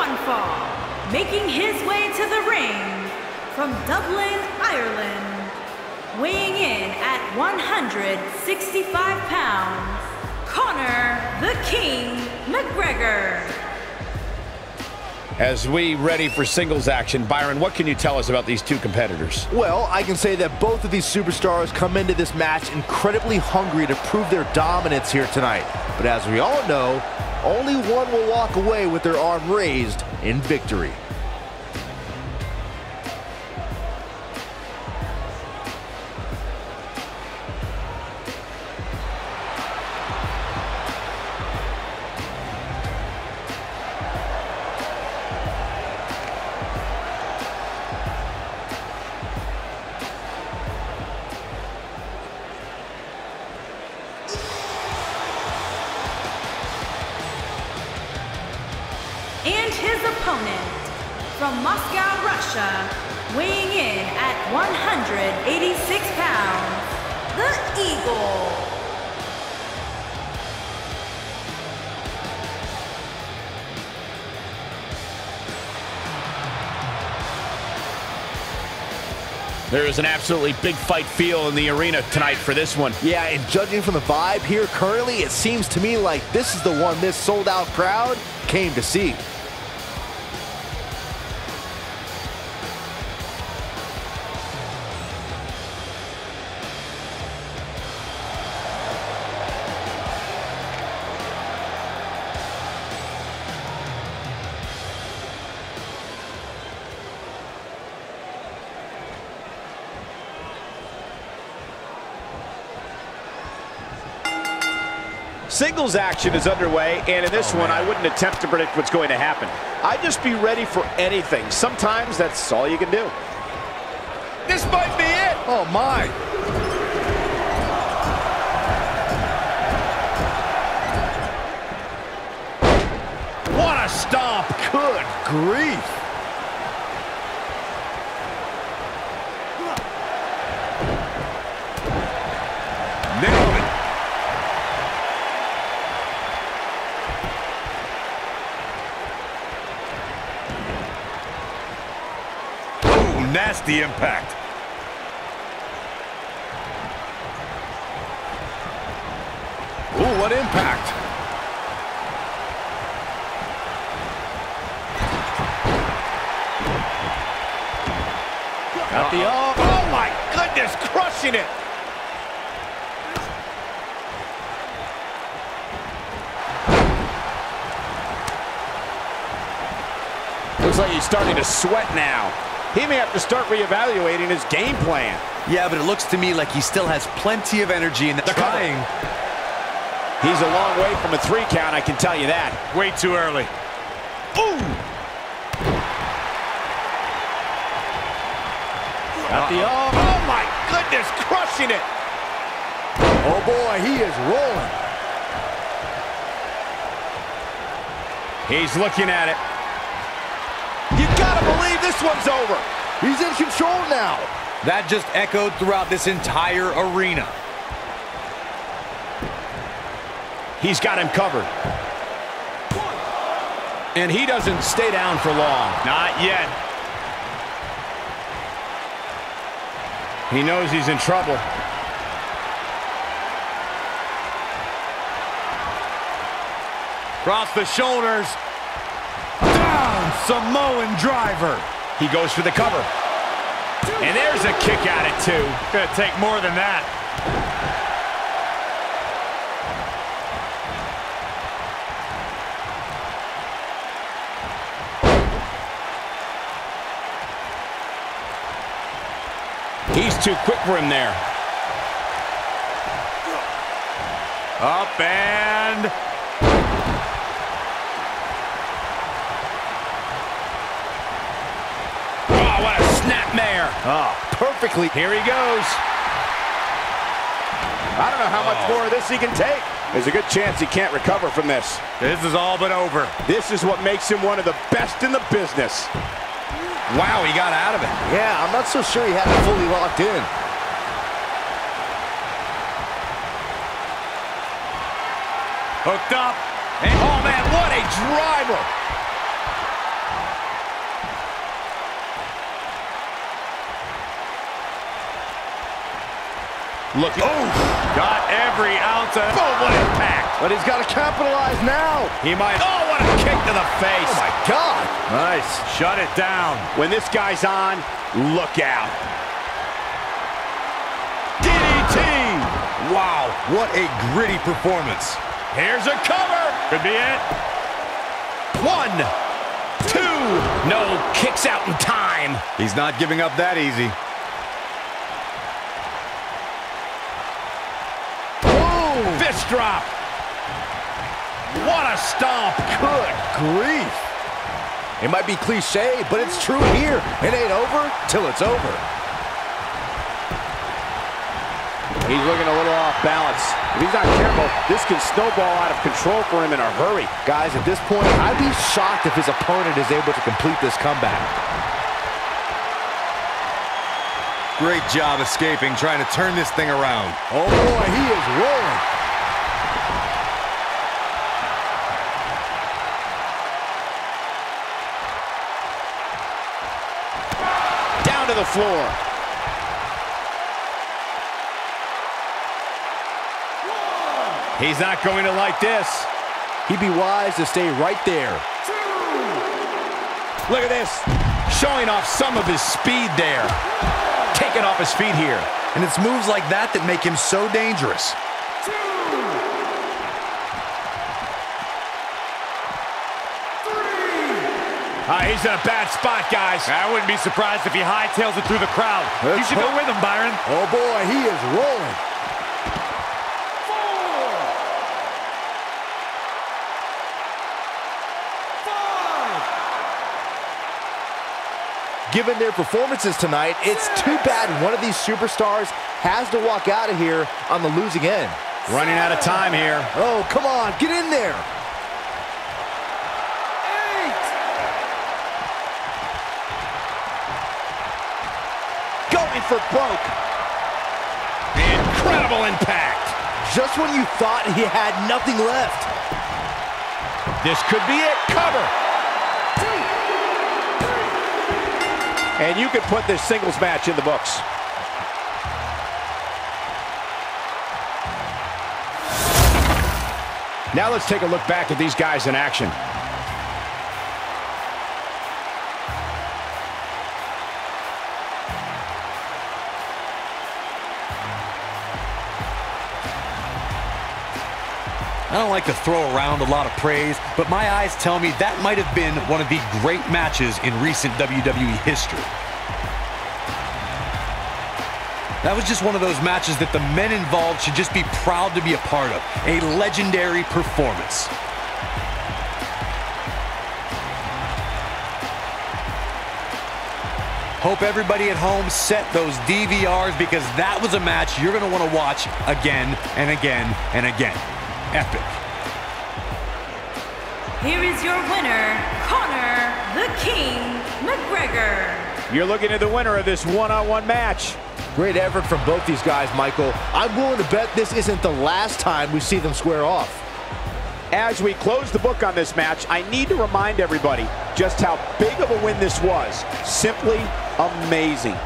one fall. Making his way to the ring from Dublin, Ireland, weighing in at 165 pounds, Conor the King McGregor. As we ready for singles action, Byron, what can you tell us about these two competitors? Well, I can say that both of these superstars come into this match incredibly hungry to prove their dominance here tonight. But as we all know, only one will walk away with their arm raised in victory. Opponent from Moscow, Russia, weighing in at 186 pounds, the Eagle. There is an absolutely big fight feel in the arena tonight for this one. Yeah, and judging from the vibe here currently, it seems to me like this is the one this sold-out crowd came to see. Singles action is underway, and in this oh, one, I wouldn't attempt to predict what's going to happen. I'd just be ready for anything. Sometimes that's all you can do. This might be it. Oh, my. What a stomp. Good grief. Nailed it. Nasty impact. Ooh, what impact. Got the oh, oh my goodness, crushing it. Looks like he's starting to sweat now. He may have to start reevaluating his game plan. Yeah, but it looks to me like he still has plenty of energy in The cover. trying. He's a long way from a three count, I can tell you that. Way too early. Boom! Got the oh, oh my goodness, crushing it. Oh, boy, he is rolling. He's looking at it. You gotta believe this one's over. He's in control now. That just echoed throughout this entire arena. He's got him covered. And he doesn't stay down for long. Not yet. He knows he's in trouble. Cross the shoulders. Samoan driver. He goes for the cover. And there's a kick at it, too. Gonna take more than that. He's too quick for him there. Up and... Oh, what a snapmare. Oh, perfectly. Here he goes. I don't know how much oh. more of this he can take. There's a good chance he can't recover from this. This is all but over. This is what makes him one of the best in the business. Wow, he got out of it. Yeah, I'm not so sure he had it fully locked in. Hooked up. And, oh, man, what a driver. Look, oh, got every ounce of boom, what impact. But he's got to capitalize now. He might, oh, what a kick to the face. Oh, my God. Nice. Shut it down. When this guy's on, look out. DDT. Wow, what a gritty performance. Here's a cover. Could be it. One, two. No kicks out in time. He's not giving up that easy. Drop. What a stomp. Good grief. It might be cliche, but it's true here. It ain't over till it's over. He's looking a little off balance. If he's not careful, this can snowball out of control for him in a hurry. Guys, at this point, I'd be shocked if his opponent is able to complete this comeback. Great job escaping, trying to turn this thing around. Oh, boy, he is rolling. The floor. He's not going to like this. He'd be wise to stay right there. Look at this. Showing off some of his speed there. Taking off his feet here. And it's moves like that that make him so dangerous. Uh, he's in a bad spot, guys. I wouldn't be surprised if he hightails it through the crowd. you Let's should go with him, Byron. Oh, boy, he is rolling. Given their performances tonight, it's too bad one of these superstars has to walk out of here on the losing end. Running out of time here. Oh, come on, get in there. Going for broke. Incredible impact. Just when you thought he had nothing left. This could be it. Cover. And you could put this singles match in the books. Now let's take a look back at these guys in action. I don't like to throw around a lot of praise, but my eyes tell me that might have been one of the great matches in recent WWE history. That was just one of those matches that the men involved should just be proud to be a part of. A legendary performance. Hope everybody at home set those DVRs because that was a match you're going to want to watch again and again and again. Epic. Here is your winner, Conor the King McGregor. You're looking at the winner of this one-on-one match. Great effort from both these guys, Michael. I'm willing to bet this isn't the last time we see them square off. As we close the book on this match, I need to remind everybody just how big of a win this was. Simply amazing.